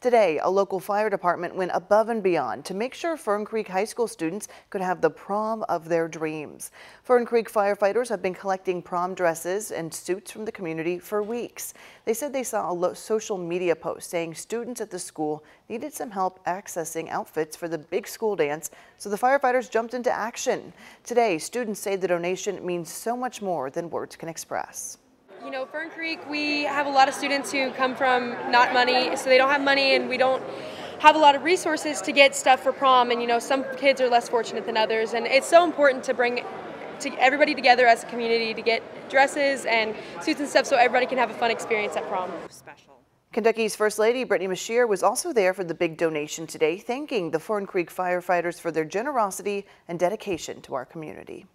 Today, a local fire department went above and beyond to make sure Fern Creek High School students could have the prom of their dreams. Fern Creek firefighters have been collecting prom dresses and suits from the community for weeks. They said they saw a social media post saying students at the school needed some help accessing outfits for the big school dance, so the firefighters jumped into action. Today, students say the donation means so much more than words can express. You know, Fern Creek, we have a lot of students who come from not money, so they don't have money and we don't have a lot of resources to get stuff for prom and you know some kids are less fortunate than others and it's so important to bring to everybody together as a community to get dresses and suits and stuff so everybody can have a fun experience at prom. Special. Kentucky's First Lady Brittany Beshear was also there for the big donation today, thanking the Fern Creek firefighters for their generosity and dedication to our community.